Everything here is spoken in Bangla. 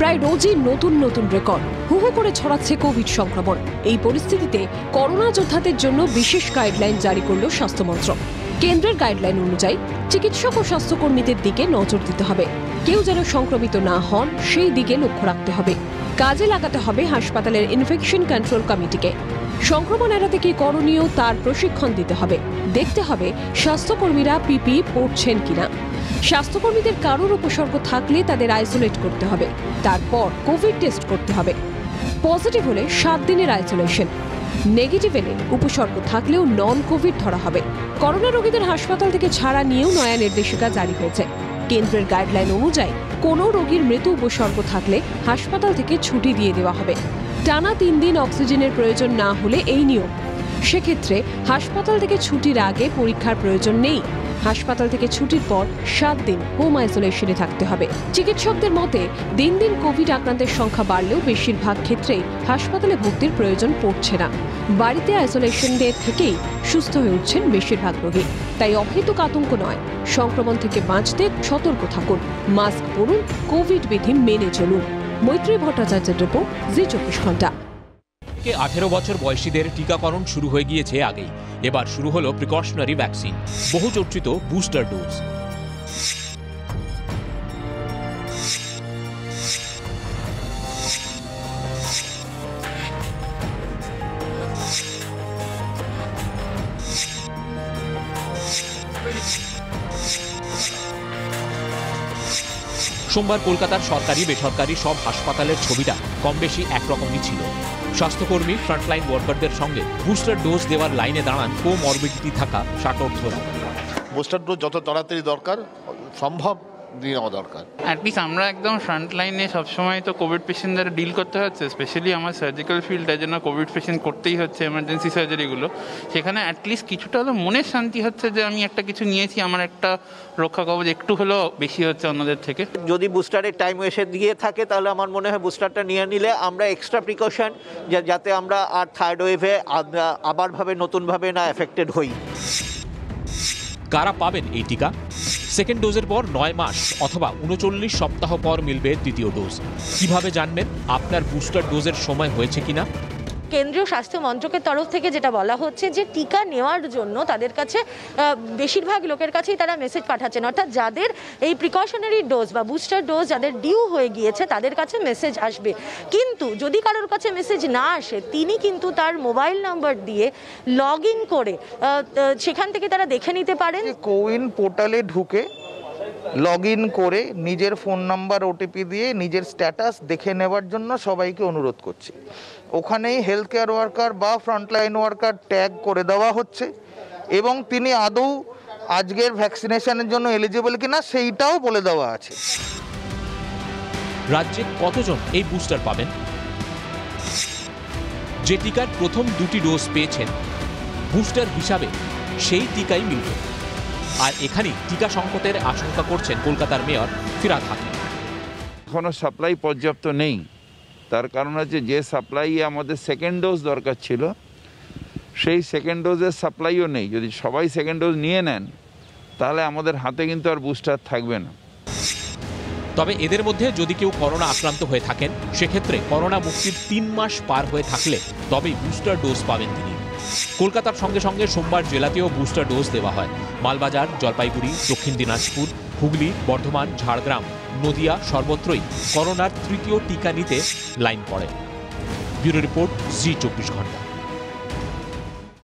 প্রায় রোজই নতুন নতুন রেকর্ড। হু হু করে ছড়াচ্ছে কোভিড সংক্রমণ। এই পরিস্থিতিতে করোনা যোদ্ধাদের জন্য বিশেষ গাইডলাইন জারি করল স্বাস্থ্য মন্ত্রক কেন্দ্রের গাইডলাইন অনুযায়ী চিকিৎসক ও স্বাস্থ্যকর্মীদের দিকে নজর দিতে হবে। কেউ যেন সংক্রমিত না হন, সেই দিকে লক্ষ্য রাখতে হবে। কাজে লাগাতে হবে হাসপাতালের ইনফেকশন কন্ট্রোল কমিটিকে সংক্রমণ এড়াতে কি করণীয় তার প্রশিক্ষণ দিতে হবে। দেখতে হবে স্বাস্থ্যকর্মীরা পিপি পড়ছেন কিনা। স্বাস্থ্যকর্মীদের কারোর উপসর্গ থাকলে তাদের আইসোলেট করতে হবে। তারপর কোভিড টেস্ট করতে হবে। পজিটিভ হলে সাত দিনের আইসোলেশন। নেগেটিভ এলে উপসর্গ থাকলেও নন কোভিড ধরা হবে। করোনা রোগীদের হাসপাতাল থেকে ছাড়া নিয়েও নয়া নির্দেশিকা জারি হয়েছে। কেন্দ্রের গাইডলাইন অনুযায়ী কোনো রোগীর মৃত্যু উপসর্গ থাকলে হাসপাতাল থেকে ছুটি দিয়ে দেওয়া হবে। টানা তিন দিন অক্সিজেনের প্রয়োজন না হলে এই নিয়ম। সেক্ষেত্রে হাসপাতাল থেকে ছুটির আগে পরীক্ষার প্রয়োজন নেই। হাসপাতাল থেকে ছুটির পর সাত দিন হোম আইসোলেশনে থাকতে হবে। চিকিৎসকদের মতে, দিন দিন কোভিড আক্রান্তের সংখ্যা বাড়লেও বেশিরভাগ ক্ষেত্রেই হাসপাতালে ভর্তির প্রয়োজন পড়ছে না। বাড়িতে আইসোলেশন ডে থেকেই সুস্থ হয়ে উঠছেন বেশিরভাগ রোগী। তাই অহেতুক আতঙ্ক নয়। সংক্রমণ থেকে বাঁচতে সতর্ক থাকুন। মাস্ক পরুন, কোভিড বিধি মেনে চলুন। মৈত্রী ভট্টাচার্যের রিপোর্ট জি চব্বিশ ঘণ্টা। আঠেরো বছর বয়সীদের টিকাকরণ শুরু হয়ে গিয়েছে আগেই। এবার শুরু হলো প্রিকশনারি ভ্যাকসিন বহু চর্চিত বুস্টার ডোজ সোমবার কলকাতার সরকারি, বেসরকারি সব হাসপাতালের ছবিটা কম বেশি একরকমই ছিল। স্বাস্থ্যকর্মী ফ্রন্টলাইন ওয়ার্কারদের সঙ্গে বুস্টার ডোজ দেওয়ার লাইনে দাঁড়ান কো মরবিডিটি থাকা ষাটোর্ধরা। বুস্টার ডোজ যত তাড়াতাড়ি দরকার, সম্ভব নেওয়া দরকার। অ্যাটলিস্ট আমরা একদম ফ্রন্ট লাইনে সবসময় তো কোভিড পেশেন্টদের ডিল করতে হচ্ছে স্পেশালি আমার সার্জিক্যাল ফিল্ডে জন্য কোভিড পেশেন্ট করতেই হচ্ছে এমার্জেন্সি সার্জারিগুলো সেখানে অ্যাটলিস্ট কিছুটা হলো মনের শান্তি হচ্ছে যে আমি একটা কিছু নিয়েছি আমার একটা রক্ষা কবচ একটু হলেও বেশি হচ্ছে অন্যদের থেকে। যদি বুস্টারের টাইম এসে দিয়ে থাকে তাহলে আমার মনে হয় বুস্টারটা নিয়ে নিলে আমরা এক্সট্রা প্রিকশন যাতে আমরা আর থার্ড ওয়েভে আবারভাবে নতুনভাবে না এফেক্টেড হই। কারা পাবেন এই টিকা? সেকেন্ড ডোজের পর নয় মাস অথবা উনচল্লিশ সপ্তাহ পর মিলবে দ্বিতীয় ডোজ কীভাবে জানবেন? আপনার বুস্টার ডোজের সময় হয়েছে কিনা? কেন্দ্রীয় স্বাস্থ্য মন্ত্রকের তরফ থেকে যেটা বলা হচ্ছে যে টিকা নেওয়ার জন্য তাদের কাছে বেশিরভাগ লোকের কাছেই তারা মেসেজ পাঠাচ্ছেন। অর্থাৎ যাদের এই প্রিকশনারি ডোজ বা বুস্টার ডোজ যাদের ডিউ হয়ে গিয়েছে, তাদের কাছে মেসেজ আসবে। কিন্তু যদি কারোর কাছে মেসেজ না আসে, তিনি কিন্তু তার মোবাইল নাম্বার দিয়ে লগ ইন করে সেখান থেকে তারা দেখে নিতে পারেন। কোউইন পোর্টালে ঢুকে লগ ইন করে নিজের ফোন নাম্বার ওটিপি দিয়ে নিজের স্ট্যাটাস দেখে নেওয়ার জন্য সবাইকে অনুরোধ করছি। ওখানেই হেলথ কেয়ার ওয়ার্কার বা ফ্রন্টলাইন ওয়ার্কার ট্যাগ করে দেওয়া হচ্ছে এবং তিনি আদৌ আজকের ভ্যাকসিনেশনের জন্য এলিজিবল কিনা সেইটাও বলে দেওয়া আছে। রাজ্যে কতজন এই বুস্টার পাবেন? যে টিকার প্রথম দুটি ডোজ পেয়েছেন বুস্টার হিসাবে সেই টিকাই মিলবে। আর এখানেই টিকা সংকটের আশঙ্কা করছেন কলকাতার মেয়র ফিরাদ হাকিম। এখনও সাপ্লাই পর্যাপ্ত নেই। তার কারণ হচ্ছে যে সাপ্লাই আমাদের সেকেন্ড ডোজ দরকার ছিল, সেই সেকেন্ড ডোজের সাপ্লাইও নেই। যদি সবাই সেকেন্ড ডোজ নিয়ে নেন, তাহলে আমাদের হাতে কিন্তু আর বুস্টার থাকবে না। তবে এদের মধ্যে যদি কেউ করোনা আক্রান্ত হয়ে থাকেন, সেক্ষেত্রে করোনা মুক্তির তিন মাস পার হয়ে থাকলে তবেই বুস্টার ডোজ পাবেন তিনি। কলকাতার সঙ্গে সঙ্গে সোমবার জেলাতেও বুস্টার ডোজ দেওয়া হয়। মালবাজার, জলপাইগুড়ি, দক্ষিণ দিনাজপুর, হুগলি, বর্ধমান, ঝাড়গ্রাম নদিয়া সর্বত্রই করোনার তৃতীয় টিকা নিতে লাইন পড়ে। ব্যুরো রিপোর্ট জি চব্বিশ ঘণ্টা।